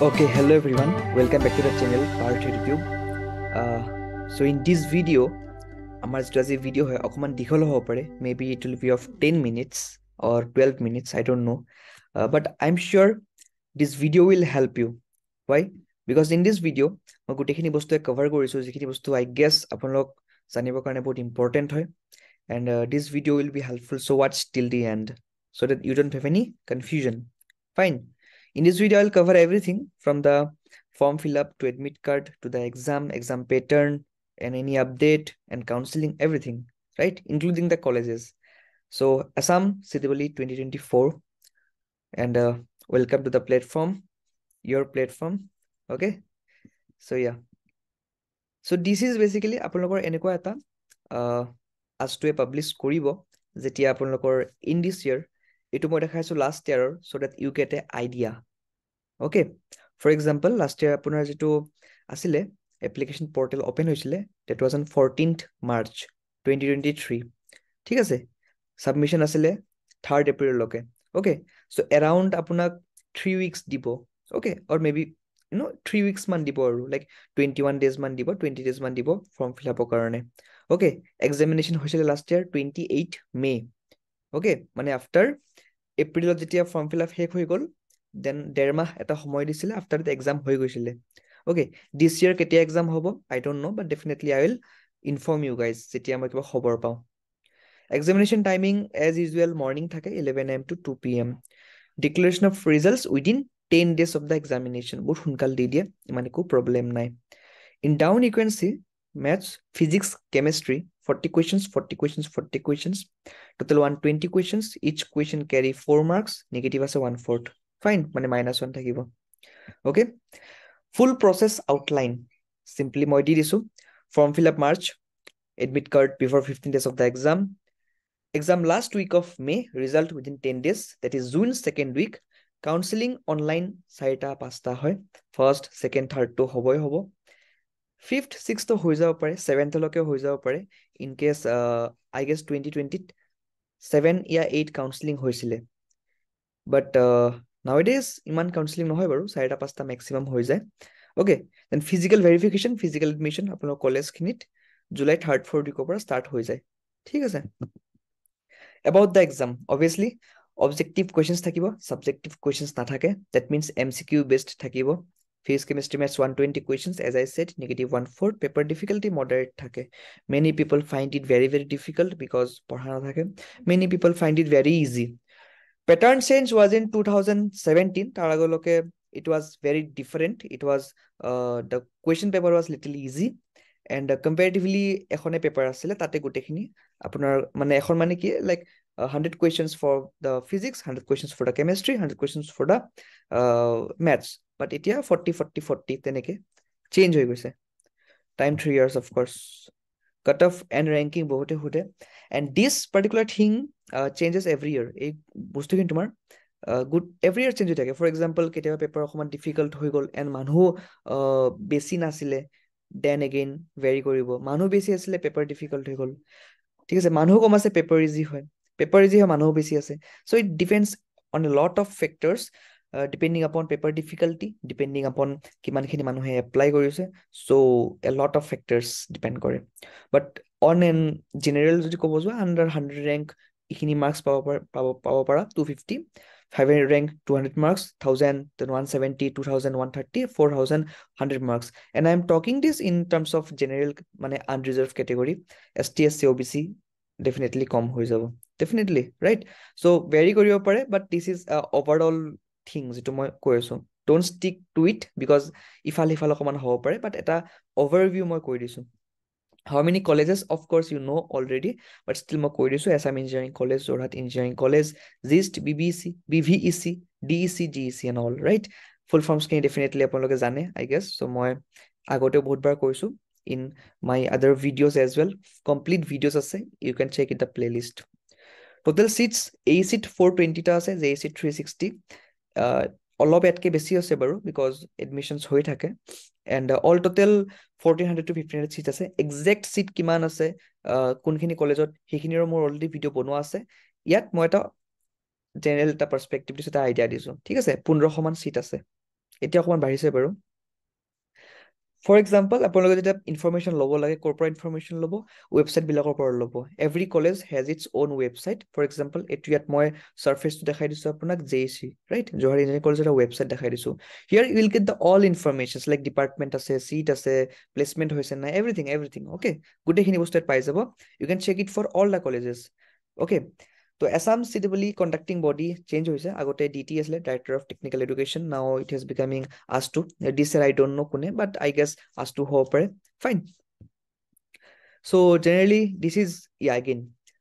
Okay, hello everyone. Welcome back to the channel Party Review. Uh, so in this video, আমাৰ যিটো আজি ভিডিঅ' হয় অকণমান দীঘল হ'ব পাৰে maybe it will be of ten minutes or twelve minutes I don't know' but I am sure this video' will help you why because in this video' মই গোটেইখিনি বস্তুৱে কভাৰ কৰিছোঁ যিখিনি বস্তু আই গেছ আপোনালোক জানিবৰ কাৰণে বহুত ইম্পৰ্টেণ্ট হয় and this video' will be helpful so' ৱাটছ till the end so' that you don't have any confusion fine In this video, I'll cover everything from the form fill up to admit card to the exam, exam pattern, and any update and counseling, everything, right? Including the colleges. So Assam Siddhivali 2024. And uh, welcome to the platform, your platform. Okay. So yeah. So this is basically আপোনালোকৰ এনেকুৱা এটা আজটোৱে publish কৰিব যেতিয়া আপোনালোকৰ in this ইয়াৰ এইটো মই দেখাইছোঁ last ইয়াৰৰ চ' that you get A idea Okay for example last year আপোনাৰ যিটো আছিলে এপ্লিকেশ্যন পৰ্টেল অ'পেন হৈছিলে date was on March twenty twenty three ঠিক আছে? ছাবমিশ্যন আছিলে থাৰ্ড এপ্ৰিললৈকে অ'কে চ' এৰাউণ্ড আপোনাক থ্ৰী উইকছ দিব। Okay or maybe you know' three উইকছমান দিব আৰু। লাইক টুৱেণ্টি ওৱান ডেজমান দিব টুৱেণ্টি ডেজমান দিব ফৰ্ম ফিল আপৰ কাৰণে। অ'কে এক্সামিনেশ্যন হৈছিলে last year twenty eight May' okay মানে আফটাৰ এপ্ৰিলত যেতিয়া ফৰ্ম ফিল আপ শেষ হৈ গ'ল দেন ডেৰ মাহ এটা সময় দিছিলে আফটাৰ দ্য এক্সাম হৈ গৈছিলে। অ'কে দিছ ইয়াৰ কেতিয়া এক্সাম হ'ব? I don't know' but definitely I will inform you guys যেতিয়া মই কিবা খবৰ পাওঁ। Examination timing as usual morning থাকে eleven AM to two P M declaration of results within ten days of the examination বহুত সোনকাল দি দিয়ে, ইমান একো প্ৰব্লেম নাই। In down you can see maths physics chemistry 40 questions 40 questions 40 questions total 120 questions, each question carry 4 marks, negative as a 1 fourth fine মানে minus 1 থাকিব okay full process outline simply মই দি দিছো form fill up march admit card before 15 days of the exam exam last week of may result within 10 days that is june second week counseling online চাৰিটা পাঁচটা হয় first second third to হ'বই হ'ব fifth ছিক্সটো হৈ যাব পাৰে ছেভেন্থলৈকে হৈ যাব পাৰে in case I guess twenty টুৱেণ্টিত ছেভেন ইয়া এইট কাউন্সিলিং হৈছিলে but now days Iman counselling নহয় বাৰু চাৰিটা পাঁচটা মেক্সিমাম হৈ যায় okay then physical verification physical admission আপোনালোকৰ কলেজখিনিত জুলাই থাৰ্ড ফ'ৰ্থ উইকৰ পৰা ষ্টাৰ্ট হৈ যায় ঠিক আছে about the exam obviously objective questions থাকিব ছাবজেক্টিভ কুৱেশ্যনছ নাথাকে that means M C Q best থাকিব Physics, chemistry, maths, 120 questions. As I said, negative one fourth. Paper difficulty moderate thake. Many people find it very, very difficult because পঢ়া থাকে. Many people find it very easy. Pattern change was in 2017. তাৰ আগলৈকে it was very different. It was uh, the question paper was little easy. And uh, comparatively এখনে paper আছিলে তাতে গোটেইখিনি আপোনাৰ মানে এখন মানে কি like hundred questions for the physics hundred questions for the chemistry hundred questions for the maths but এতিয়া ফৰ্টি ফৰ্টি ফৰ্টি তেনেকে চেঞ্জ হৈ গৈছে time three years of course cutoff and ranking বহুতে সোধে and this particular thing changes every year এই বস্তুখিনি তোমাৰ good every year change হৈ থাকে। ফৰ এক্সাম্পল কেতিয়াবা পেপাৰ অকণমান ডিফিকাল্ট হৈ গ'ল এণ্ড মানুহ বেছি নাছিলে দেন এগেইন ভেৰি কৰিব। মানুহ বেছি আছিলে পেপাৰ ডিফিকাল্ট হৈ গ'ল। ঠিক আছে, মানুহ কম আছে পেপাৰ ইজি হয়। পেপাৰ ইজি হয়, মানুহ বেছি আছে। So' it depends on a lot of factors depending upon paper difficulty depending upon কিমানখিনি মানুহে এপ্লাই কৰিছে so' a lot of factors depend কৰে। বাট অন এন জেনেৰেল যদি ক'ব যোৱা আণ্ডাৰ হাণ্ড্ৰেড ৰেংক এইখিনি মাৰ্কছ পাব পাৰ পাব পাৰা two fifty five hundred rank two hundred marks thousand one seventy two thousand one thirty four thousand hundred marks and I am talking this in terms of general মানে unreserved category S T S C O' B C definitely কম হৈ যাব। Definitely right so' ভেৰি কৰিব পাৰে but this is overall thing যিটো মই কৈ আছোঁ। Don't stick to it because ইফাল সিফাল অকণমান হ'ব পাৰে বাট এটা অভাৰভিউ মই কৈ দিছোঁ। How many colleges of course you know' already but still মই কৈ দিছোঁ S M engineering college Jorhat engineering college GIST B B C B V E C D E C G E C and all right full ফৰ্মছখিনি definitely আপোনালোকে জানে I guess চ' মই আগতেও বহুতবাৰ কৈছোঁ in my other videos as well complete videos আছে you can check in the playlist total seats a seat for টুৱেণ্টিটা আছে J cheat three sixty অলপ ইয়াতকৈ বেছি আছে বাৰু বিকজ এডমিশ্যনছ হৈ থাকে। And all total fourteen hundred to fifteen hundred seat আছে। একজেক্ট চিট কিমান আছে কোনখিনি কলেজত সেইখিনিৰো মোৰ অলৰেডি ভিডিঅ' বনোৱা আছে। ইয়াত মই এটা জেনেৰেল এটা পাৰ্চপেক্টিভ দিছোঁ এটা আইডিয়া দিছোঁ। ঠিক আছে পোন্ধৰশমান চিট আছে। এতিয়া অকণমান বাঢ়িছে বাৰু। ফৰ এক্সাম্পল আপোনালোকে যেতিয়া ইনফৰমেশ্যন ল'ব লাগে ক'ৰ পৰা ইনফৰমেশ্যন ল'ব ৱেবছাইটবিলাকৰ পৰা ল'ব every college hedge its on website for example এইটো ইয়াত মই ছাৰ্ফেচটো দেখাই দিছোঁ আপোনাক J C right Jawahar engineering কলেজৰ এটা ৱেবছাইট দেখাই দিছোঁ hear you will get the all ইনফৰমেশ্যনছ like department আছে চিট আছে প্লেচমেণ্ট হৈছে নাই এভৰিথিং এভৰিথিং অ'কে গোটেইখিনি বস্তু ইয়াত পাই যাব you can check it for all the colleges okay তো Assam City Bully conducting body change হৈছে আগতে DT আছিলে Director of Technical Education now it has becoming ASTU দিছে I don't know কোনে but I guess ASTU হ'ব পাৰে fine so generally this is yeah again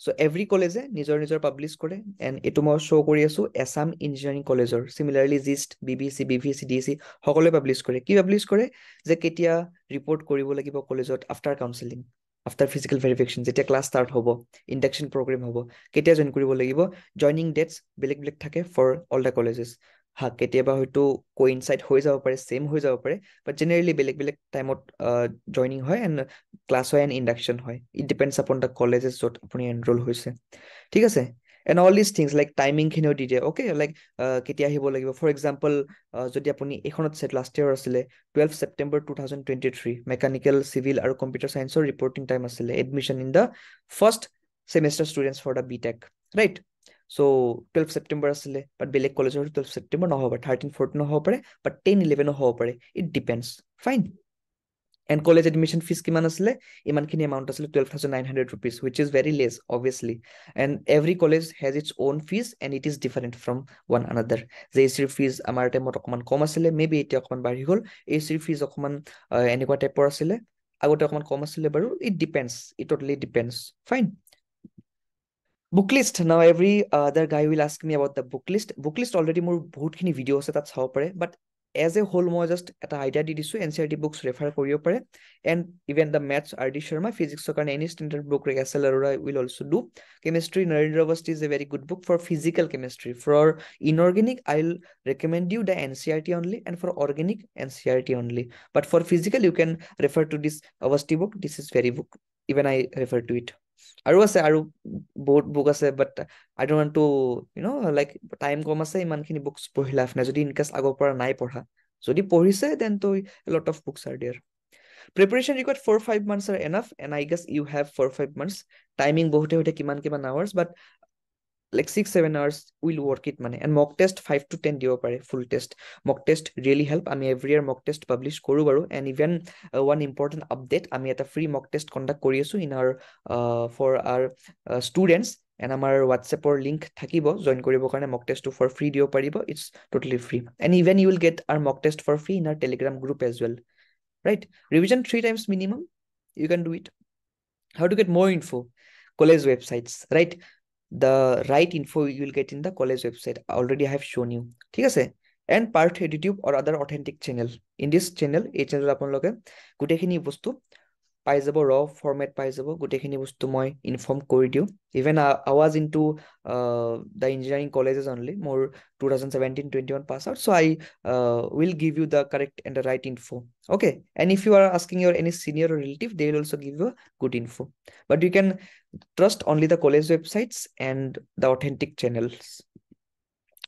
so' every কলেজে নিজৰ নিজৰ পাব্লিছ কৰে এণ্ড এইটো মই শ্ব' কৰি আছোঁ এছাম ইঞ্জিনিয়াৰিং কলেজৰ similarly GIST B B C B V C D C সকলোৱে পাব্লিছ কৰে কি পাব্লিছ কৰে যে কেতিয়া ৰিপৰ্ট কৰিব লাগিব কলেজত after counselling after physical verification যেতিয়া ক্লাছ ষ্টাৰ্ট হ'ব ইণ্ডাকশ্যন প্ৰগ্ৰেম হ'ব কেতিয়া জইন কৰিব লাগিব? জইনিং ডেটছ বেলেগ বেলেগ থাকে ফৰ অল দ্য কলেজেছ হা কেতিয়াবা হয়তো কোইনচাইড হৈ যাব পাৰে ছেইম হৈ যাব পাৰে বাট জেনেৰেলি বেলেগ বেলেগ টাইমত জইনিং হয় এণ্ড ক্লাছ হয় এণ্ড ইণ্ডাকশ্যন হয়। It depends upon the colleges য'ত আপুনি এনৰল হৈছে। ঠিক আছে? And all these things like টাইমিংখিনিও দি দিয়ে অ'কে লাইক কেতিয়া আহিব লাগিব ফৰ এক্সাম্পল যদি আপুনি এইখনত চেট লাষ্ট ইয়েৰ আছিলে twelve September two thousand twenty three mechanical civil আৰু কম্পিউটাৰ চায়েন্সৰ ৰিপৰ্টিং টাইম আছিলে admission in the first semester students for the B tech right চ' টুৱেলভ ছেপ্টেম্বৰ আছিলে বাট বেলেগ কলেজৰ টুৱেলভ ছেপ্টেম্বৰ নহ'ব পাৰে থাৰ্টিন ফৰ্টিনো হ'ব পাৰে বাট টেন ইলেভেনো হ'ব পাৰে it depends fine and college admission fees কিমান আছিলে ইমানখিনি এমাউণ্ট আছিলে twelve thousand nine hundred rupees which is very lace obviously and every college hedge its on fees and it is different from one another যে এ চিৰ ফিজ আমাৰ টাইমত অকণমান কম আছিলে মে বি এতিয়া অকণমান বাঢ়ি গ'ল এ চিৰ ফিজ অকণমান এনেকুৱা টাইপৰ আছিলে আগতে অকণমান কম আছিলে বাৰু ইট ডিপেণ্ডছ ইট ট'টেলি ডিপেণ্ডছ ফাইন বুক লিষ্ট নাও এভৰি আদাৰ গাই will ask me about the book list book list already মোৰ বহুতখিনি ভিডিঅ' আছে তাত চাব পাৰে but as a whole more just at idea did issue NCERT books refer for your pare. And even the maths RD Sharma physics so can any standard book like SL Arora will also do. Chemistry Narendra Avasthi is a very good book for physical chemistry. For inorganic I'll recommend you the NCERT only and for organic NCERT only. But for physical you can refer to this Avasthi book. This is very book. Even I refer to it. আৰু আছে আৰু বহুত book আছে but I don't want to you know' like time কম আছে ইমানখিনি books পঢ়ি লাভ নাই। যদি ইনকেছ আগৰ পৰা নাই পঢ়া যদি পঢ়িছে দেন তো lot of books are there preparation required for five months are enough and I guess you have for five months timing বহুতে হয়তো কিমান কিমান hours but like six seven hours will work ইট মানে and mock test five two ten দিব পাৰে ফুল test mock test really help আমি every ইয়াৰ mock test publish কৰোঁ বাৰু and even one important update আমি এটা ফ্ৰী মক টেষ্ট কণ্ডাক্ট কৰি আছোঁ in R for R students and আমাৰ হোৱাটছএপৰ লিংক থাকিব জইন কৰিবৰ কাৰণে মক টেষ্টটো ফৰ ফ্ৰী দিব পাৰিব its totally free and even you will get R mock test for free in R Telegram group age well right revision three times minimum you কেন do it how to get মোৰ info college ৱেবছাইটছ right the right info you will get in the college website. Already I have shown you. And Partha EduTube or other authentic channel. In this channel, a channel upon login, good bostu পাই যাব ৰ format পাই যাব গোটেইখিনি বস্তু মই inform কৰি দিওঁ even আৱাজ into the engineering colleges only মোৰ two thousand seventeen twenty one pass out so' I will give you the correct and the right info okay and if you are asking ইউৰ any senior relative they will also' give you good info but you can trust only the college websites and the authentic channels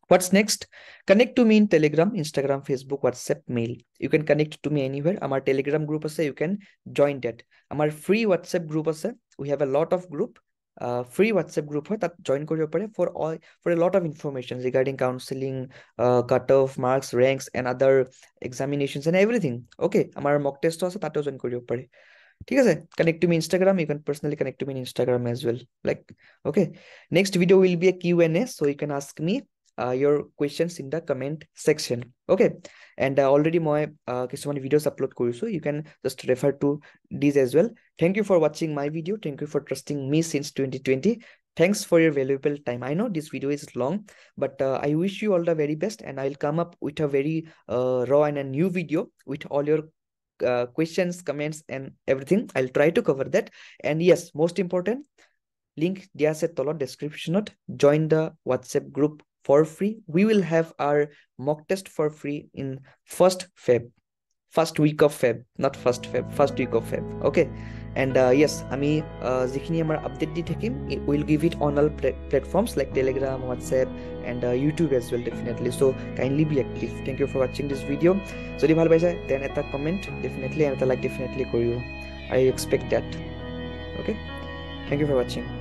What's next? Connect to me in Telegram, Instagram, Facebook, WhatsApp, mail. You can connect to me anywhere. Our Telegram group ase, you can join that. Our free WhatsApp group ase, we have a lot of group. Uh, free WhatsApp group হয় তাত join কৰিব পাৰে for all for a lot of information regarding counseling, uh, cutoff, marks, ranks, and other examinations and everything. Okay, আমাৰ mock test আছে তাতেও join কৰিব পাৰে ঠিক আছে connect to me Instagram. You can personally connect to me in Instagram as well. Like, okay. Next video will be a Q&A, so you can ask me uh, your questions in the comment section okay and uh, already my uh, কিছুমান videos upload কৰিছো you can just refer to these as well thank you for watching my video thank you for trusting me since 2020 thanks for your valuable time i know this video is long but uh, i wish you all the very best and i'll come up with a very uh, raw and a new video with all your uh, questions comments and everything i'll try to cover that and yes most important link দিয়া আছে তলত descriptionত join the whatsapp group For free. We will have our mock test for free in first feb first week of Feb not first Feb first week of Feb okay and yes আমি যিখিনি আমাৰ update দি থাকিম will give it on all platforms like Telegram WhatsApp and YouTube as well definitely so' kindly be active thank you for ৱাচিং this video' যদি ভাল পাইছে then এটা comment definitely এটা লাইক ডেফিনেটলি কৰিব I expect that okay thank you for ৱাচিং